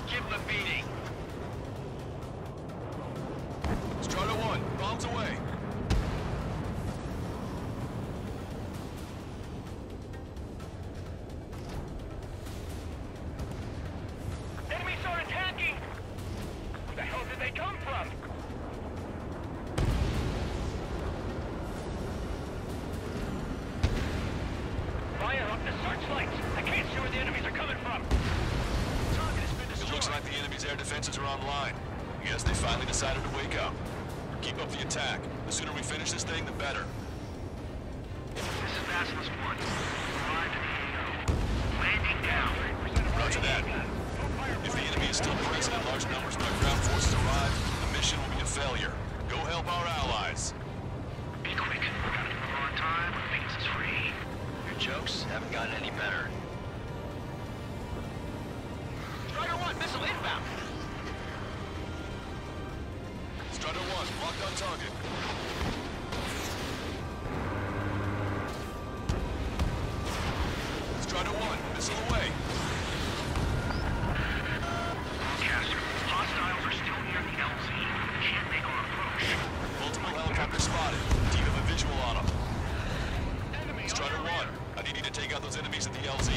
Let's give a beating. Strider 1, bombs away. Attacking! Where the hell did they come from? Fire up the searchlights! I can't air defenses are online. Yes, they finally decided to wake up. Keep up the attack. The sooner we finish this thing, the better. This is Basilisk 1. Arrived at the AO. Landing down. Roger that. If the enemy is still present in large numbers when our ground forces arrive, the mission will be a failure. Go help our allies. Be quick. Gotta deliver on time when Venus is free. Your jokes haven't gotten any better. On target. Strider 1, missile away. Broadcaster, hostiles are still near the LZ. Can't make our approach. Multiple helicopters spotted. Have a visual on them. Strider 1, I need you to take out those enemies at the LZ.